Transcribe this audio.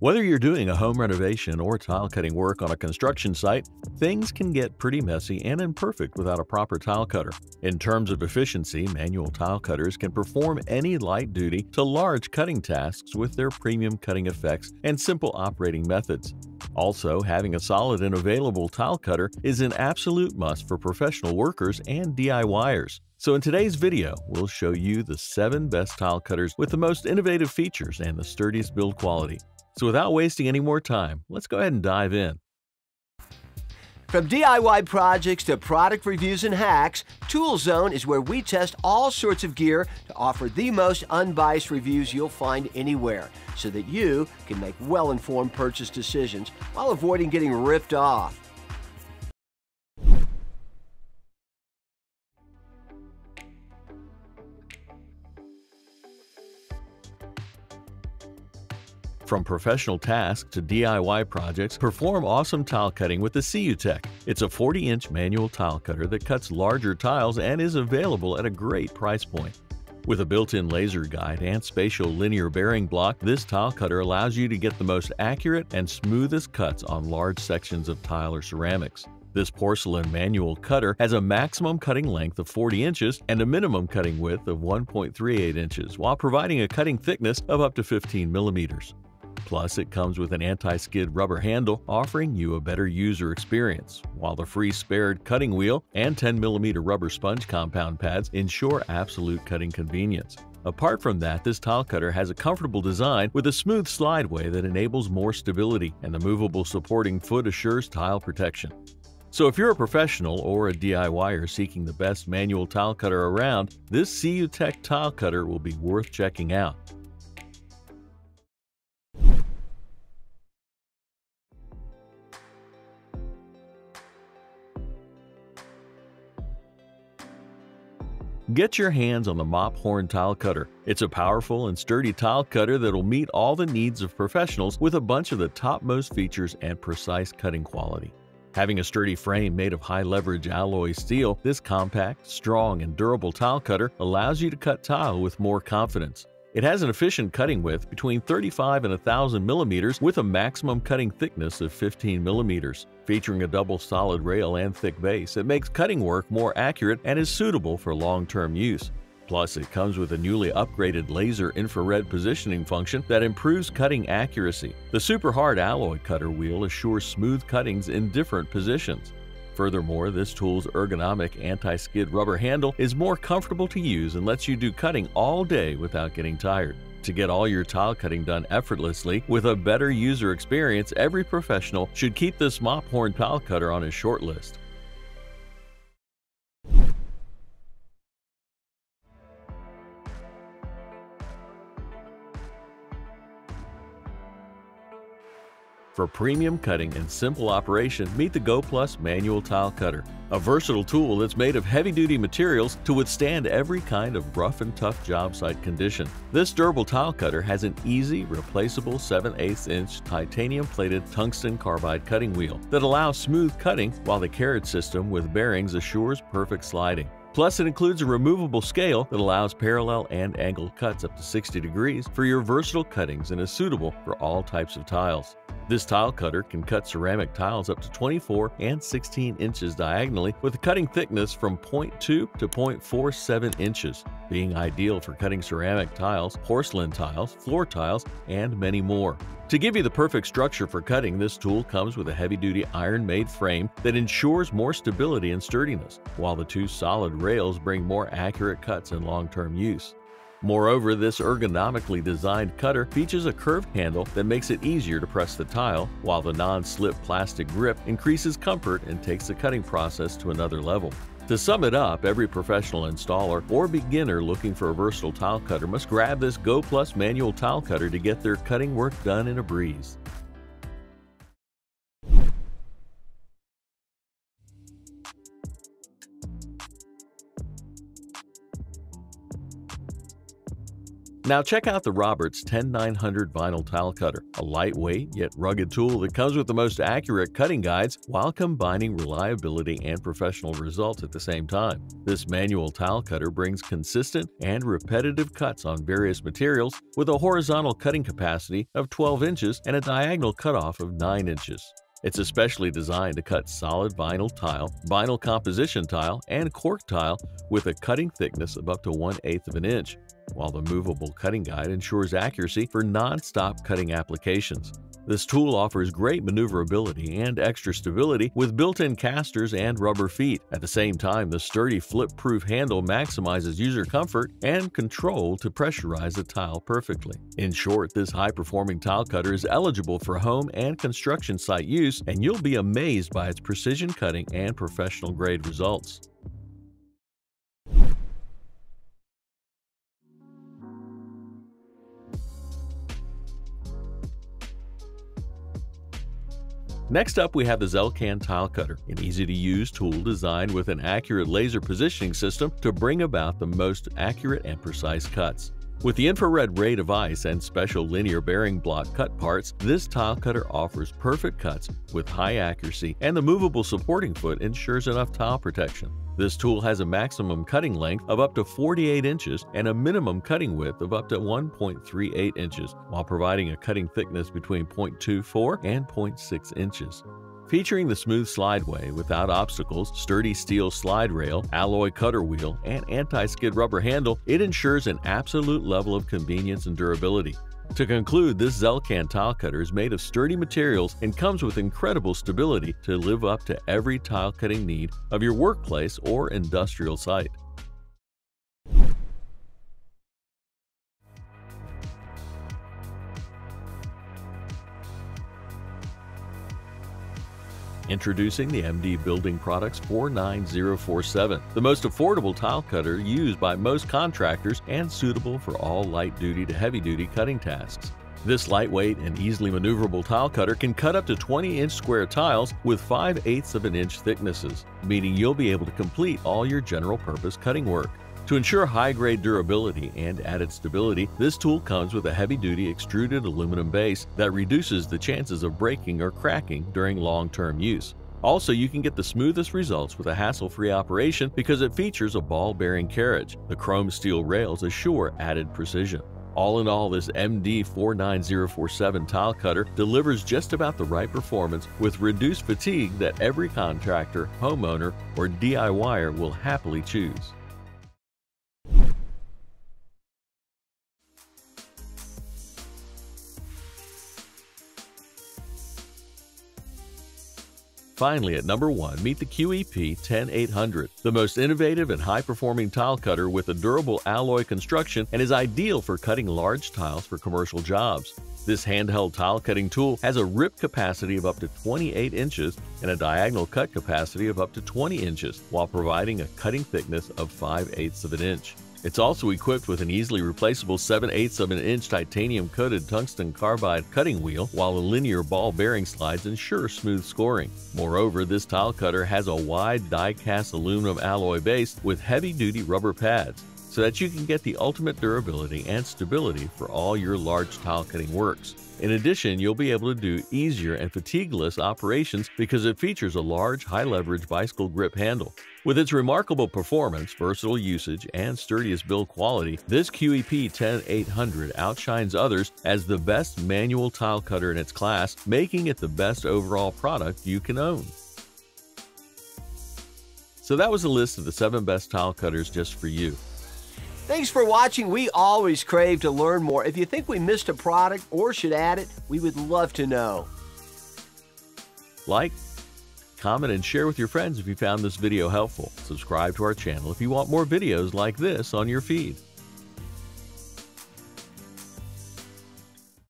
Whether you're doing a home renovation or tile cutting work on a construction site, things can get pretty messy and imperfect without a proper tile cutter. In terms of efficiency, manual tile cutters can perform any light duty to large cutting tasks with their premium cutting effects and simple operating methods. Also, having a solid and available tile cutter is an absolute must for professional workers and DIYers. So in today's video, we'll show you the 7 best tile cutters with the most innovative features and the sturdiest build quality. So without wasting any more time, let's go ahead and dive in. From DIY projects to product reviews and hacks, Tool Zone is where we test all sorts of gear to offer the most unbiased reviews you'll find anywhere so that you can make well informed purchase decisions while avoiding getting ripped off. From professional tasks to DIY projects, perform awesome tile cutting with the Seeutek. It's a 40-inch manual tile cutter that cuts larger tiles and is available at a great price point. With a built-in laser guide and spatial linear bearing block, this tile cutter allows you to get the most accurate and smoothest cuts on large sections of tile or ceramics. This porcelain manual cutter has a maximum cutting length of 40 inches and a minimum cutting width of 1.38 inches while providing a cutting thickness of up to 15 millimeters. Plus, it comes with an anti-skid rubber handle, offering you a better user experience, while the free spared cutting wheel and 10mm rubber sponge compound pads ensure absolute cutting convenience. Apart from that, this tile cutter has a comfortable design with a smooth slideway that enables more stability, and the movable supporting foot assures tile protection. So if you're a professional or a DIYer seeking the best manual tile cutter around, this Seeutek tile cutter will be worth checking out. Get your hands on the Mophorn Tile Cutter. It's a powerful and sturdy tile cutter that'll meet all the needs of professionals with a bunch of the topmost features and precise cutting quality. Having a sturdy frame made of high leverage alloy steel, this compact, strong, and durable tile cutter allows you to cut tile with more confidence. It has an efficient cutting width between 35 and 1000 millimeters with a maximum cutting thickness of 15 millimeters. Featuring a double solid rail and thick base, it makes cutting work more accurate and is suitable for long-term use. Plus, it comes with a newly upgraded laser infrared positioning function that improves cutting accuracy. The super hard alloy cutter wheel assures smooth cuttings in different positions. Furthermore, this tool's ergonomic anti-skid rubber handle is more comfortable to use and lets you do cutting all day without getting tired. To get all your tile cutting done effortlessly with a better user experience, every professional should keep this Mophorn tile cutter on his short list. For premium cutting and simple operation, meet the Goplus manual tile cutter, a versatile tool that's made of heavy-duty materials to withstand every kind of rough and tough job site condition. This durable tile cutter has an easy, replaceable 7 8 inch titanium-plated tungsten carbide cutting wheel that allows smooth cutting while the carriage system with bearings assures perfect sliding. Plus, it includes a removable scale that allows parallel and angled cuts up to 60 degrees for your versatile cuttings and is suitable for all types of tiles. This tile cutter can cut ceramic tiles up to 24 and 16 inches diagonally with a cutting thickness from 0.2 to 0.47 inches, being ideal for cutting ceramic tiles, porcelain tiles, floor tiles, and many more. To give you the perfect structure for cutting, this tool comes with a heavy-duty iron-made frame that ensures more stability and sturdiness, while the two solid rails bring more accurate cuts in long-term use. Moreover, this ergonomically designed cutter features a curved handle that makes it easier to press the tile, while the non-slip plastic grip increases comfort and takes the cutting process to another level. To sum it up, every professional installer or beginner looking for a versatile tile cutter must grab this Goplus manual tile cutter to get their cutting work done in a breeze. Now check out the Roberts 10900 vinyl tile cutter, a lightweight yet rugged tool that comes with the most accurate cutting guides while combining reliability and professional results at the same time. This manual tile cutter brings consistent and repetitive cuts on various materials with a horizontal cutting capacity of 12 inches and a diagonal cutoff of 9 inches. It's especially designed to cut solid vinyl tile, vinyl composition tile, and cork tile with a cutting thickness of up to 1 8 of an inch, while the movable cutting guide ensures accuracy for non-stop cutting applications. This tool offers great maneuverability and extra stability with built-in casters and rubber feet. At the same time, the sturdy flip-proof handle maximizes user comfort and control to pressurize the tile perfectly. In short, this high-performing tile cutter is eligible for home and construction site use, and you'll be amazed by its precision cutting and professional-grade results. Next up, we have the Zelcan Tile Cutter, an easy-to-use tool designed with an accurate laser positioning system to bring about the most accurate and precise cuts. With the infrared ray device and special linear bearing block cut parts, this tile cutter offers perfect cuts with high accuracy and the movable supporting foot ensures enough tile protection. This tool has a maximum cutting length of up to 48 inches and a minimum cutting width of up to 1.38 inches, while providing a cutting thickness between 0.24 and 0.6 inches. Featuring the smooth slideway without obstacles, sturdy steel slide rail, alloy cutter wheel, and anti-skid rubber handle, it ensures an absolute level of convenience and durability. To conclude, this Zelcan tile cutter is made of sturdy materials and comes with incredible stability to live up to every tile cutting need of your workplace or industrial site. Introducing the MD Building Products 49047, the most affordable tile cutter used by most contractors and suitable for all light-duty to heavy-duty cutting tasks. This lightweight and easily maneuverable tile cutter can cut up to 20-inch square tiles with 5 eighths of an inch thicknesses, meaning you'll be able to complete all your general-purpose cutting work. To ensure high-grade durability and added stability, this tool comes with a heavy-duty extruded aluminum base that reduces the chances of breaking or cracking during long-term use. Also, you can get the smoothest results with a hassle-free operation because it features a ball-bearing carriage. The chrome steel rails assure added precision. All in all, this MD 49047 tile cutter delivers just about the right performance with reduced fatigue that every contractor, homeowner, or DIYer will happily choose. Finally, at number 1, meet the QEP 10800, the most innovative and high-performing tile cutter with a durable alloy construction and is ideal for cutting large tiles for commercial jobs. This handheld tile cutting tool has a rip capacity of up to 28 inches and a diagonal cut capacity of up to 20 inches, while providing a cutting thickness of 5 eighths of an inch. It's also equipped with an easily replaceable 7 8 of an inch titanium coated tungsten carbide cutting wheel, while the linear ball bearing slides ensure smooth scoring. Moreover, this tile cutter has a wide die cast aluminum alloy base with heavy duty rubber pads so that you can get the ultimate durability and stability for all your large tile cutting works. In addition, you'll be able to do easier and fatigueless operations because it features a large, high-leverage bicycle grip handle. With its remarkable performance, versatile usage, and sturdiest build quality, this QEP 10800 outshines others as the best manual tile cutter in its class, making it the best overall product you can own. So that was a list of the 7 best tile cutters just for you. Thanks for watching. We always crave to learn more. If you think we missed a product or should add it, we would love to know. Like, comment, and share with your friends if you found this video helpful. Subscribe to our channel if you want more videos like this on your feed.